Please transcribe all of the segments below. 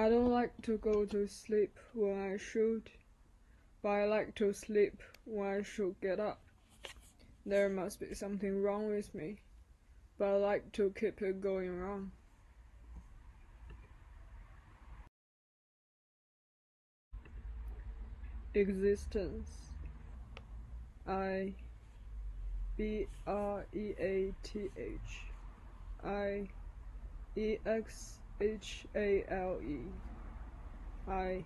I don't like to go to sleep when I should, but I like to sleep when I should get up. There must be something wrong with me, but I like to keep it going on. Existence I B R E A T H I E X H A L E I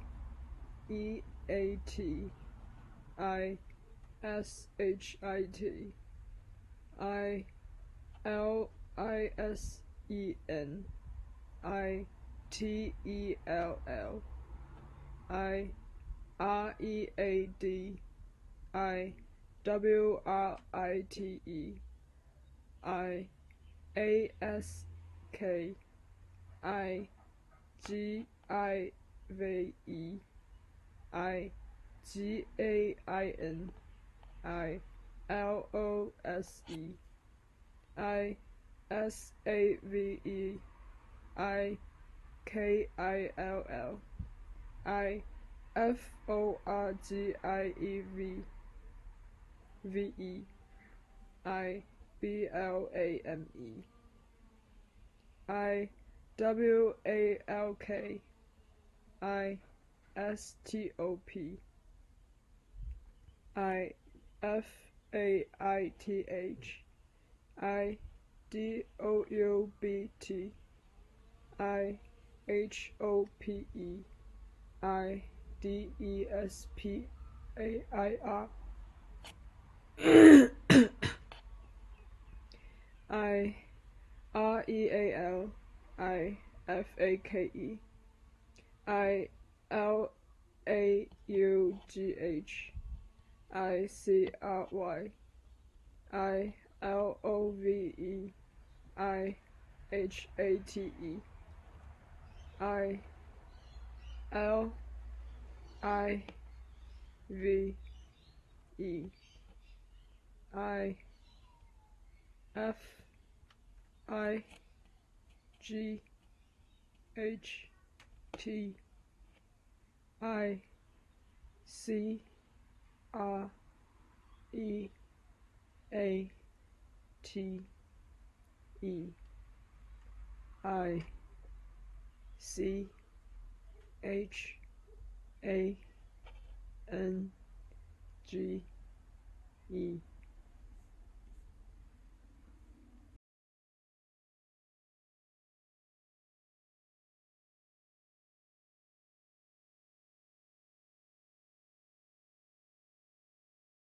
E A T I S H I T I L I S E N I T E L L I R E A D I W R I T E I A S K I G I V E I G A I N I L O S E I S A V E I K I L L I F O R G I E V V E I B L A M E I W A L K I S T O P. I F A I T H. I D O U B T. I H O P E. I D E S P A I R I R E A L I F A K E. I L A U G H. I C R Y. I L O V E. I H A T E. I L I V E. I F I G H T I C R E A T E I C H A N G E